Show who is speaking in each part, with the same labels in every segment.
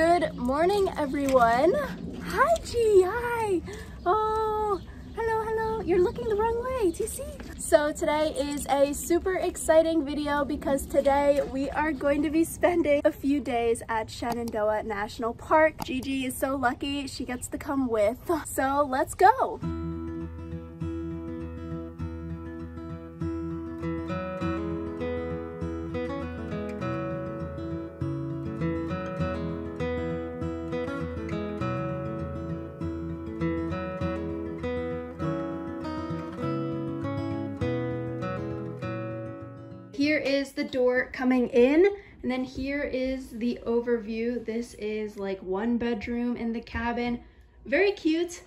Speaker 1: Good morning, everyone. Hi, G. Hi. Oh, hello, hello. You're looking the wrong way. Do you see? So today is a super exciting video because today we are going to be spending a few days at Shenandoah National Park. Gigi is so lucky she gets to come with. So let's go. Here is the door coming in and then here is the overview. This is like one bedroom in the cabin. Very cute.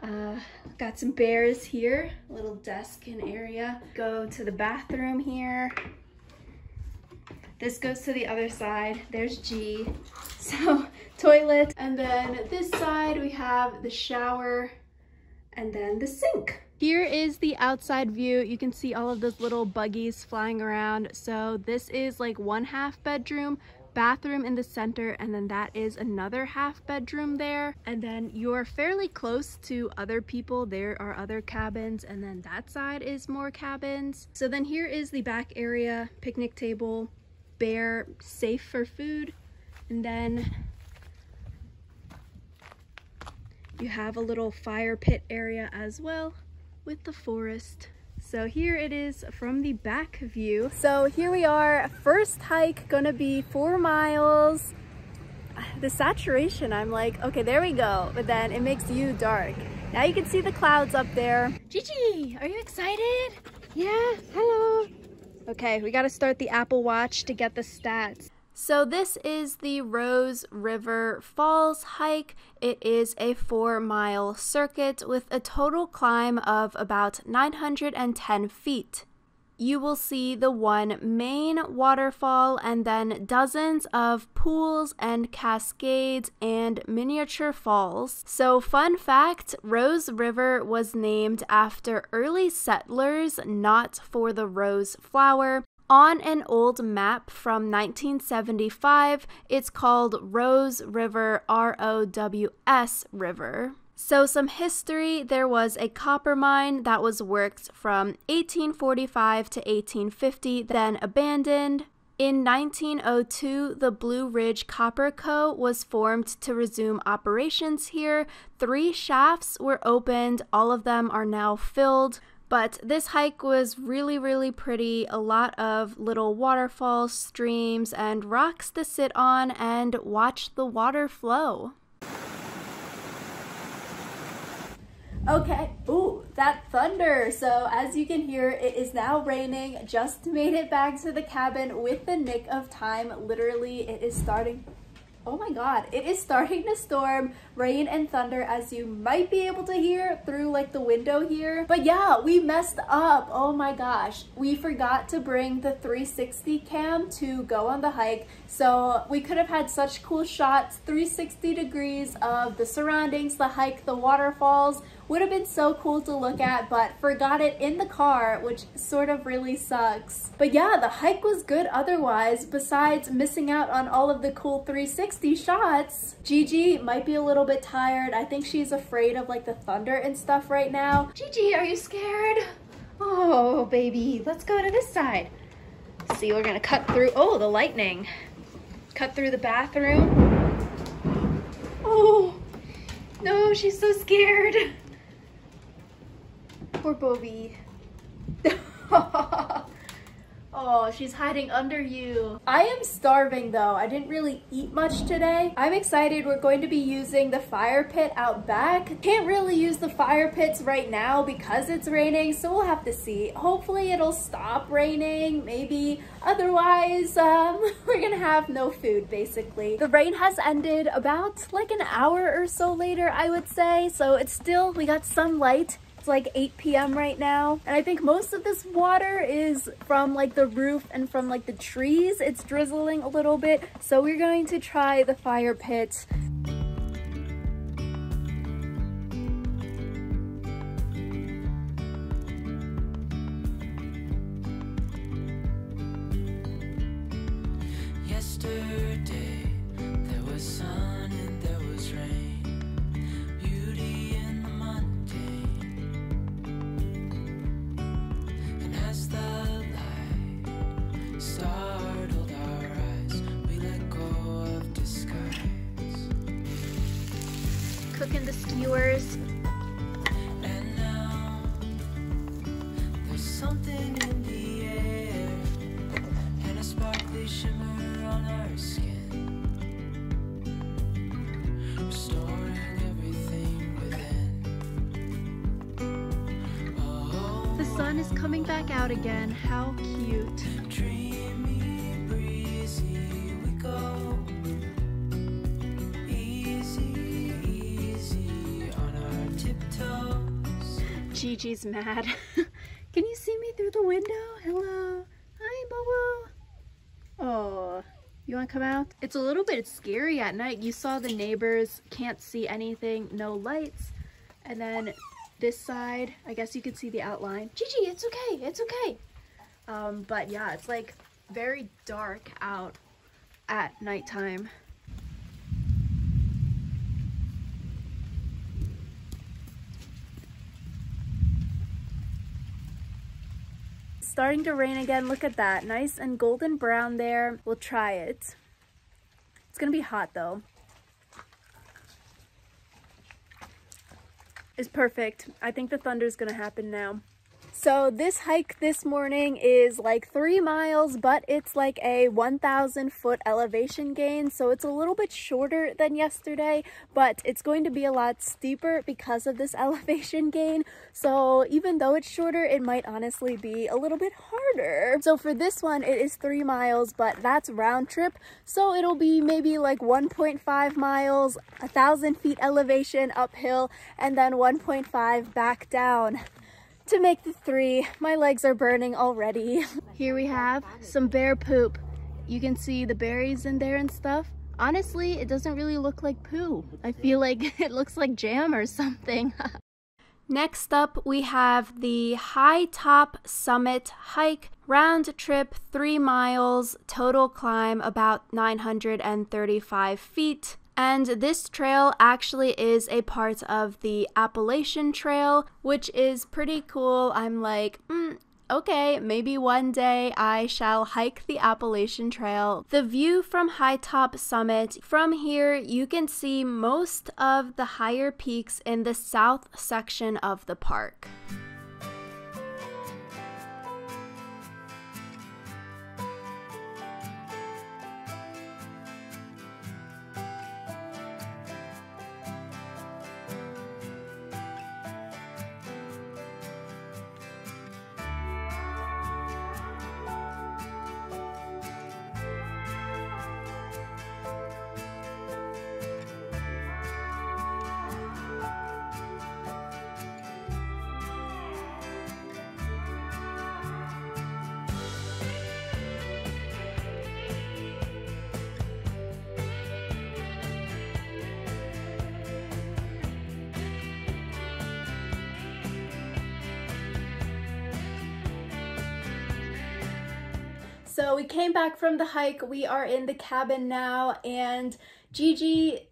Speaker 1: Uh, got some bears here, little desk and area. Go to the bathroom here. This goes to the other side. There's G. So toilet. And then this side we have the shower and then the sink. Here is the outside view. You can see all of those little buggies flying around. So this is like one half bedroom, bathroom in the center, and then that is another half bedroom there. And then you're fairly close to other people. There are other cabins, and then that side is more cabins. So then here is the back area, picnic table, bear, safe for food. And then you have a little fire pit area as well with the forest. So here it is from the back view. So here we are, first hike gonna be four miles. The saturation, I'm like, okay, there we go. But then it makes you dark. Now you can see the clouds up there. Gigi, are you excited? Yeah, hello. Okay, we gotta start the Apple Watch to get the stats. So this is the Rose River Falls hike. It is a four mile circuit with a total climb of about 910 feet. You will see the one main waterfall and then dozens of pools and cascades and miniature falls. So, fun fact Rose River was named after early settlers, not for the rose flower. On an old map from 1975, it's called Rose River, R O W S River. So, some history there was a copper mine that was worked from 1845 to 1850, then abandoned. In 1902, the Blue Ridge Copper Co. was formed to resume operations here. Three shafts were opened, all of them are now filled. But this hike was really, really pretty. A lot of little waterfalls, streams, and rocks to sit on and watch the water flow. Okay, ooh, that thunder. So as you can hear, it is now raining. Just made it back to the cabin with the nick of time. Literally, it is starting Oh my god, it is starting to storm, rain and thunder as you might be able to hear through like the window here. But yeah, we messed up. Oh my gosh. We forgot to bring the 360 cam to go on the hike. So we could have had such cool shots, 360 degrees of the surroundings, the hike, the waterfalls, would have been so cool to look at, but forgot it in the car, which sort of really sucks. But yeah, the hike was good otherwise, besides missing out on all of the cool 360 shots. Gigi might be a little bit tired. I think she's afraid of like the thunder and stuff right now. Gigi, are you scared? Oh, baby, let's go to this side. See, we're gonna cut through, oh, the lightning. Cut through the bathroom. Oh, no, she's so scared. Poor Bobby. oh, she's hiding under you. I am starving though. I didn't really eat much today. I'm excited. We're going to be using the fire pit out back. Can't really use the fire pits right now because it's raining, so we'll have to see. Hopefully it'll stop raining, maybe. Otherwise, um, we're gonna have no food basically. The rain has ended about like an hour or so later, I would say. So it's still, we got some light it's like 8 p.m. right now. And I think most of this water is from like the roof and from like the trees. It's drizzling a little bit. So we're going to try the fire pit.
Speaker 2: Sun
Speaker 1: is coming back out again. How cute. Gigi's mad. Can you see me through the window? Hello. Hi, Bobo. Oh, you want to come out? It's a little bit scary at night. You saw the neighbors can't see anything, no lights. And then this side, I guess you could see the outline. Gigi, it's okay. It's okay. Um, but yeah, it's like very dark out at nighttime. starting to rain again. Look at that. Nice and golden brown there. We'll try it. It's gonna be hot though. It's perfect. I think the thunder is gonna happen now. So this hike this morning is like three miles, but it's like a 1,000 foot elevation gain. So it's a little bit shorter than yesterday, but it's going to be a lot steeper because of this elevation gain. So even though it's shorter, it might honestly be a little bit harder. So for this one, it is three miles, but that's round trip. So it'll be maybe like 1.5 miles, a thousand feet elevation uphill, and then 1.5 back down to make the three. My legs are burning already. Here we have some bear poop. You can see the berries in there and stuff. Honestly, it doesn't really look like poo. I feel like it looks like jam or something. Next up, we have the Hightop Summit hike. Round trip, three miles, total climb about 935 feet. And this trail actually is a part of the Appalachian Trail, which is pretty cool. I'm like, mm, okay, maybe one day I shall hike the Appalachian Trail. The view from Hightop Summit, from here you can see most of the higher peaks in the south section of the park. So we came back from the hike. We are in the cabin now and Gigi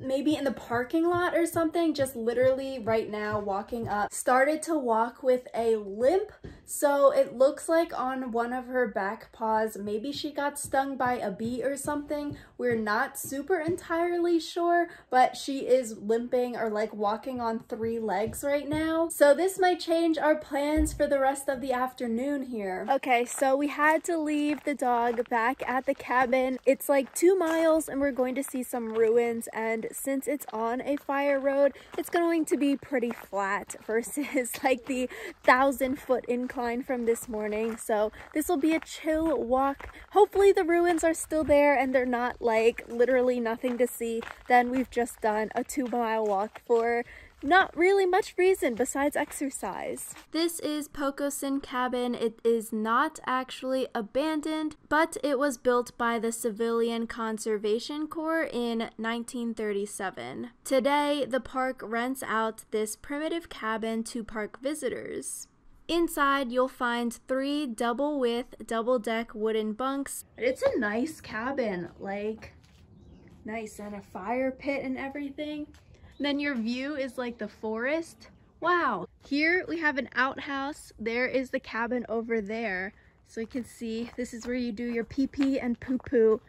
Speaker 1: maybe in the parking lot or something, just literally right now walking up, started to walk with a limp. So it looks like on one of her back paws, maybe she got stung by a bee or something. We're not super entirely sure, but she is limping or like walking on three legs right now. So this might change our plans for the rest of the afternoon here. Okay, so we had to leave the dog back at the cabin. It's like two miles and we're going to see some ruins and since it's on a fire road, it's going to be pretty flat versus like the thousand foot incline from this morning. So this will be a chill walk. Hopefully the ruins are still there and they're not like literally nothing to see. Then we've just done a two mile walk for not really much reason besides exercise. This is Pocosin Cabin. It is not actually abandoned, but it was built by the Civilian Conservation Corps in 1937. Today, the park rents out this primitive cabin to park visitors. Inside, you'll find three double width, double deck wooden bunks. It's a nice cabin, like nice and a fire pit and everything. Then your view is like the forest. Wow. Here we have an outhouse. There is the cabin over there. So you can see this is where you do your pee pee and poo poo.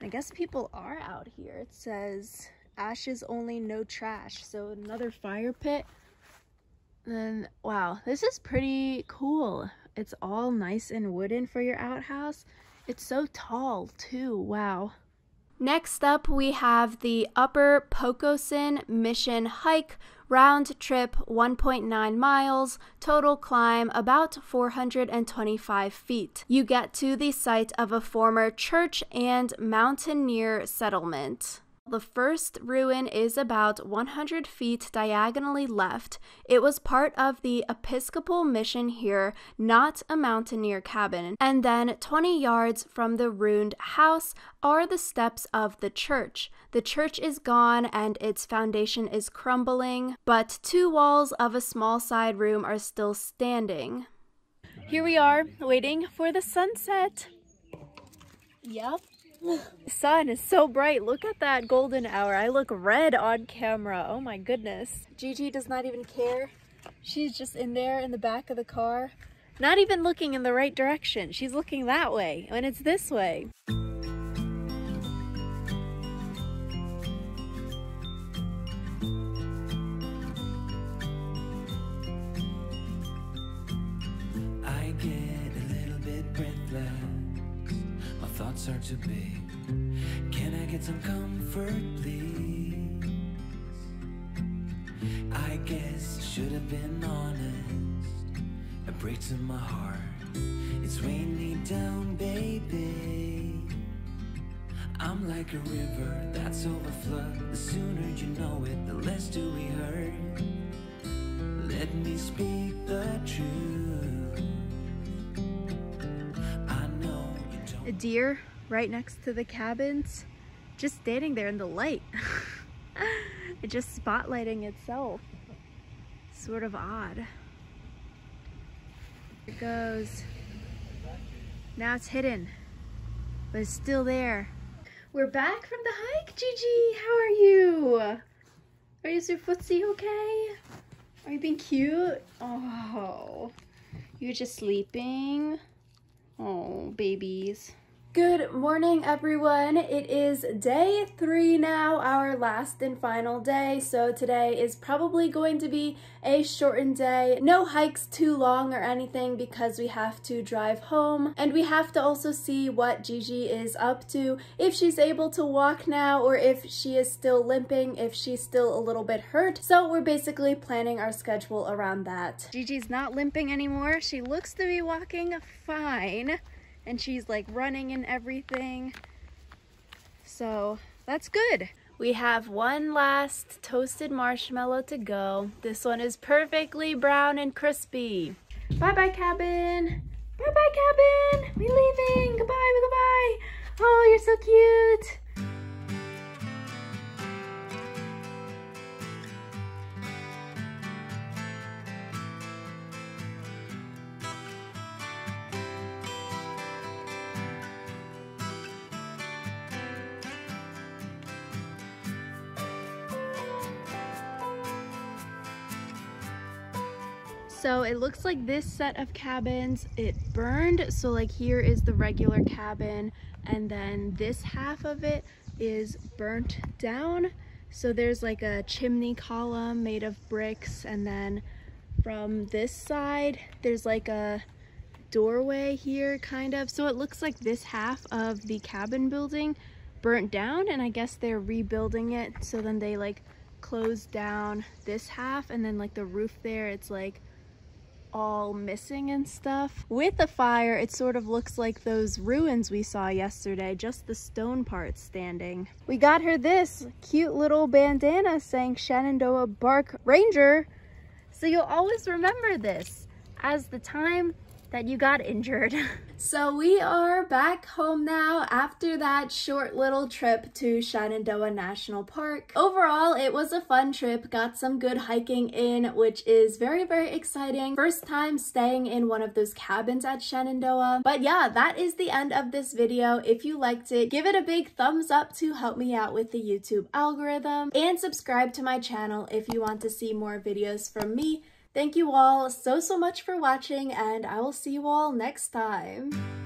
Speaker 1: I guess people are out here. It says ashes only, no trash. So another fire pit. And wow, this is pretty cool. It's all nice and wooden for your outhouse. It's so tall too, wow. Next up, we have the Upper Pocosin Mission Hike, round trip 1.9 miles, total climb about 425 feet. You get to the site of a former church and mountaineer settlement. The first ruin is about 100 feet diagonally left. It was part of the Episcopal mission here, not a mountaineer cabin. And then 20 yards from the ruined house are the steps of the church. The church is gone and its foundation is crumbling, but two walls of a small side room are still standing. Here we are, waiting for the sunset. Yep, the sun is so bright. Look at that golden hour. I look red on camera. Oh my goodness. Gigi does not even care. She's just in there in the back of the car. Not even looking in the right direction. She's looking that way and it's this way. Are too big. Can I get some comfort, please? I guess I should have been honest. It breaks in my heart. It's raining down, baby. I'm like a river that's overflowed. The sooner you know it, the less do we hurt. Let me speak the truth. a deer right next to the cabins just standing there in the light. It just spotlighting itself. Sort of odd. It goes. Now it's hidden but it's still there. We're back from the hike Gigi. How are you? Are you so footsie okay? Are you being cute? Oh you're just sleeping? Oh, babies. Good morning, everyone. It is day three now, our last and final day. So today is probably going to be a shortened day. No hikes too long or anything because we have to drive home and we have to also see what Gigi is up to, if she's able to walk now or if she is still limping, if she's still a little bit hurt. So we're basically planning our schedule around that. Gigi's not limping anymore. She looks to be walking fine and she's like running and everything. So that's good. We have one last toasted marshmallow to go. This one is perfectly brown and crispy. Bye-bye, cabin. Bye-bye, cabin. We're leaving. Goodbye, goodbye. Oh, you're so cute. It looks like this set of cabins, it burned. So like here is the regular cabin and then this half of it is burnt down. So there's like a chimney column made of bricks and then from this side there's like a doorway here kind of. So it looks like this half of the cabin building burnt down and I guess they're rebuilding it. So then they like closed down this half and then like the roof there it's like all missing and stuff. With the fire, it sort of looks like those ruins we saw yesterday, just the stone parts standing. We got her this cute little bandana saying Shenandoah Bark Ranger, so you'll always remember this as the time that you got injured. so we are back home now after that short little trip to Shenandoah National Park. Overall, it was a fun trip, got some good hiking in, which is very, very exciting. First time staying in one of those cabins at Shenandoah. But yeah, that is the end of this video. If you liked it, give it a big thumbs up to help me out with the YouTube algorithm and subscribe to my channel if you want to see more videos from me Thank you all so, so much for watching and I will see you all next time.